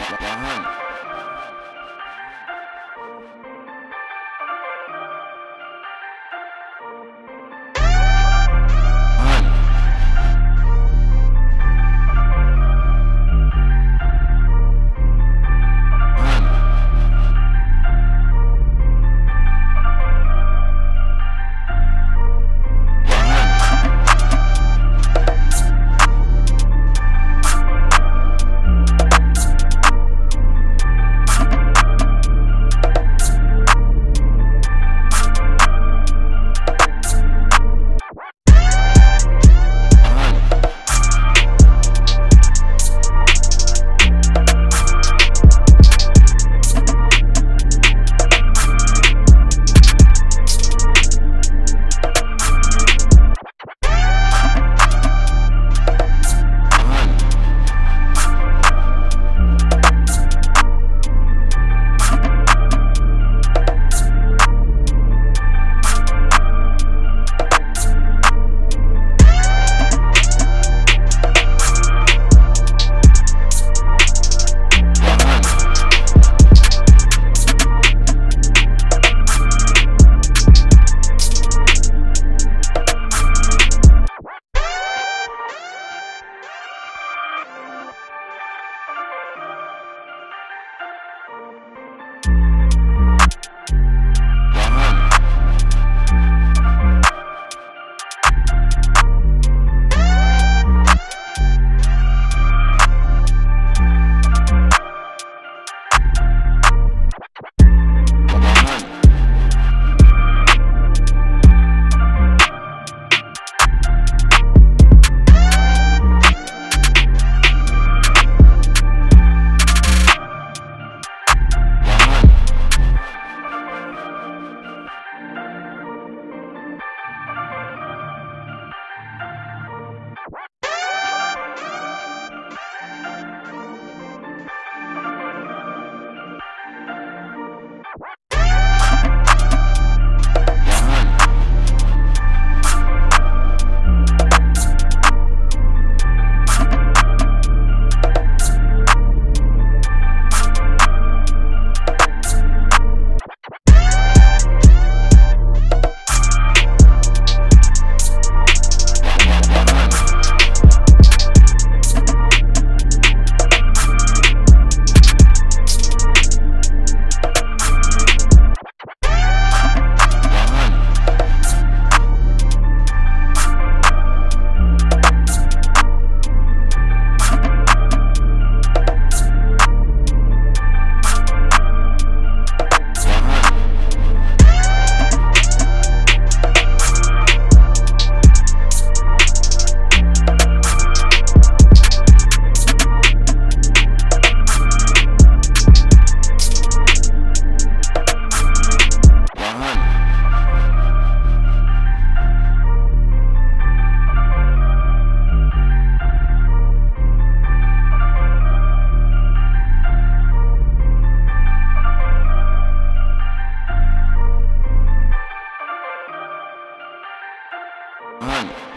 One. Honey.